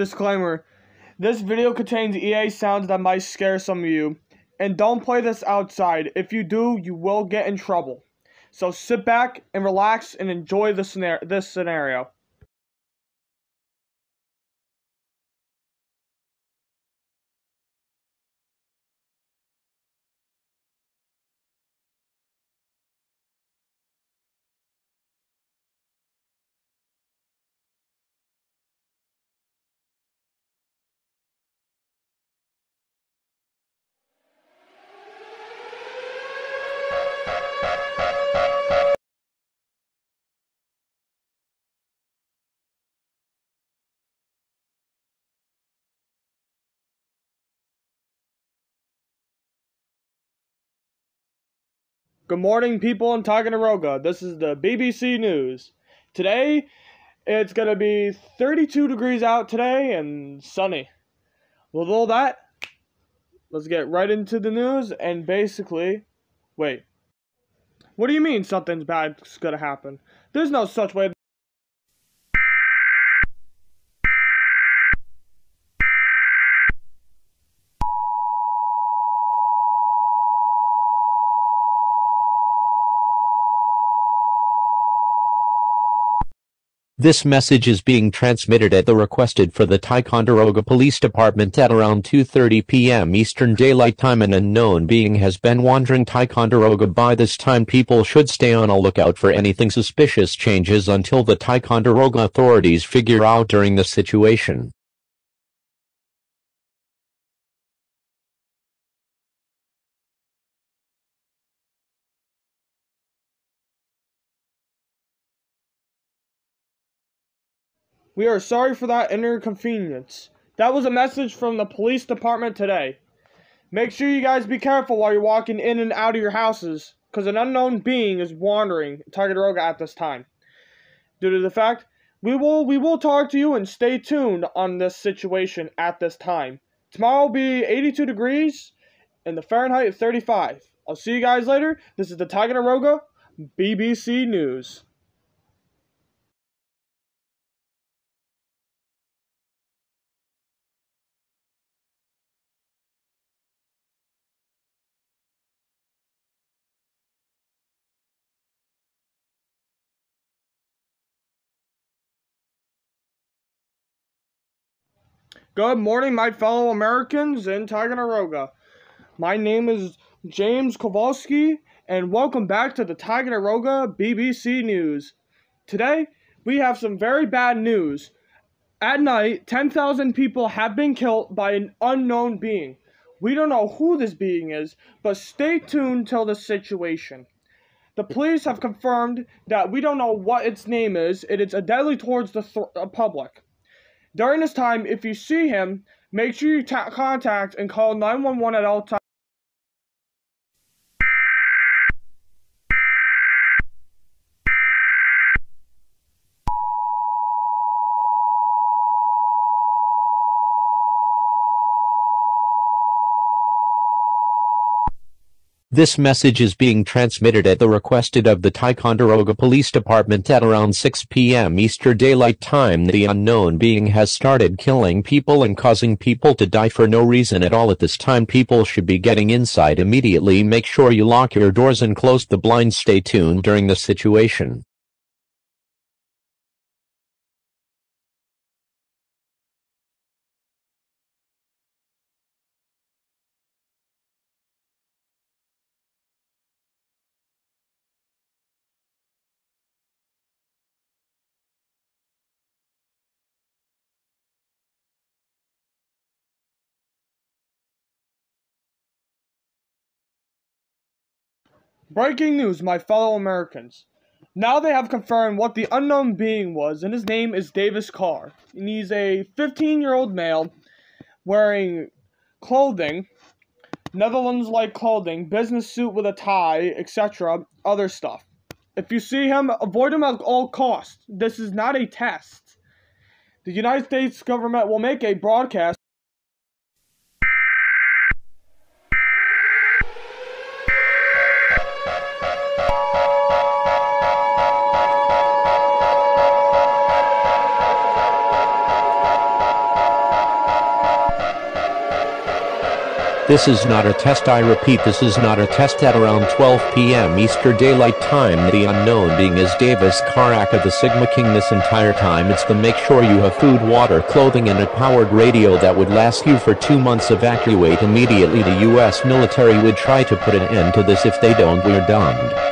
Disclaimer This video contains EA sounds that might scare some of you. And don't play this outside. If you do, you will get in trouble. So sit back and relax and enjoy this scenario. Good morning, people in Ticonderoga. This is the BBC News. Today, it's going to be 32 degrees out today and sunny. With all that, let's get right into the news and basically, wait. What do you mean something's bad's going to happen? There's no such way. This message is being transmitted at the requested for the Ticonderoga Police Department at around 2.30 p.m. Eastern Daylight Time. An unknown being has been wandering Ticonderoga by this time. People should stay on a lookout for anything suspicious changes until the Ticonderoga authorities figure out during the situation. We are sorry for that inconvenience. That was a message from the police department today. Make sure you guys be careful while you're walking in and out of your houses, because an unknown being is wandering Ticonderoga at this time. Due to the fact, we will we will talk to you and stay tuned on this situation at this time. Tomorrow will be 82 degrees and the Fahrenheit 35. I'll see you guys later. This is the Ticonderoga BBC News. Good morning, my fellow Americans in Ticonderoga. My name is James Kowalski, and welcome back to the Ticonderoga BBC News. Today, we have some very bad news. At night, 10,000 people have been killed by an unknown being. We don't know who this being is, but stay tuned till the situation. The police have confirmed that we don't know what its name is. It is a deadly towards the th- uh, public. During this time, if you see him, make sure you contact and call 911 at all times. This message is being transmitted at the requested of the Ticonderoga Police Department at around 6 p.m. Eastern Daylight Time. The unknown being has started killing people and causing people to die for no reason at all at this time. People should be getting inside immediately. Make sure you lock your doors and close the blinds. Stay tuned during the situation. Breaking news, my fellow Americans. Now they have confirmed what the unknown being was, and his name is Davis Carr. And he's a 15 year old male wearing clothing, Netherlands like clothing, business suit with a tie, etc., other stuff. If you see him, avoid him at all costs. This is not a test. The United States government will make a broadcast. This is not a test, I repeat, this is not a test at around 12 p.m. Easter Daylight Time. The unknown being is Davis Karak of the Sigma King this entire time. It's to make sure you have food, water, clothing, and a powered radio that would last you for two months. Evacuate immediately. The U.S. military would try to put an end to this if they don't, we're done.